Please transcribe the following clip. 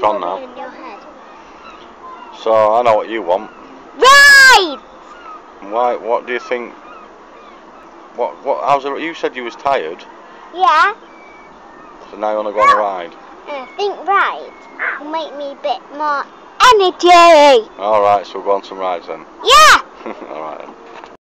Gone now. So I know what you want. Right! Why? What do you think? What? What? How's it? You said you was tired, Yeah, so now you want to go on a ride. I think right will make me a bit more energy. All right, so we'll go on some rides then. Yeah! All right then.